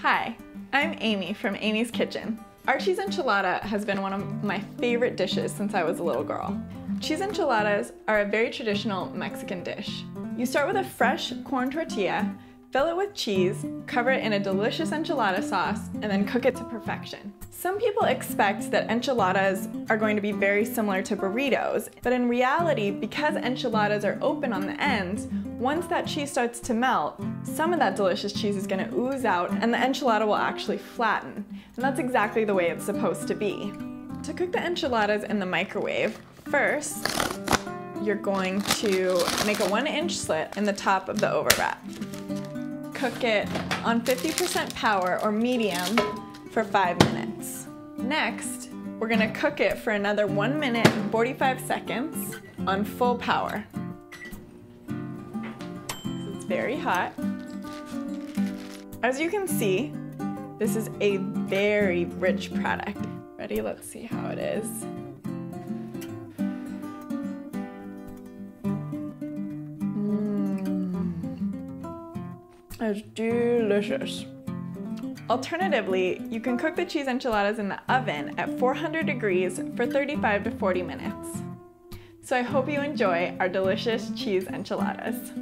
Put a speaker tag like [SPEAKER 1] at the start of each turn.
[SPEAKER 1] Hi, I'm Amy from Amy's Kitchen. Our cheese enchilada has been one of my favorite dishes since I was a little girl. Cheese enchiladas are a very traditional Mexican dish. You start with a fresh corn tortilla, fill it with cheese, cover it in a delicious enchilada sauce, and then cook it to perfection. Some people expect that enchiladas are going to be very similar to burritos, but in reality, because enchiladas are open on the ends, once that cheese starts to melt, some of that delicious cheese is gonna ooze out and the enchilada will actually flatten. And that's exactly the way it's supposed to be. To cook the enchiladas in the microwave, first, you're going to make a one inch slit in the top of the overwrap. Cook it on 50% power or medium for five minutes. Next, we're gonna cook it for another one minute and 45 seconds on full power It's very hot. As you can see, this is a very rich product. Ready? Let's see how it is. It's delicious. Alternatively, you can cook the cheese enchiladas in the oven at 400 degrees for 35 to 40 minutes. So I hope you enjoy our delicious cheese enchiladas.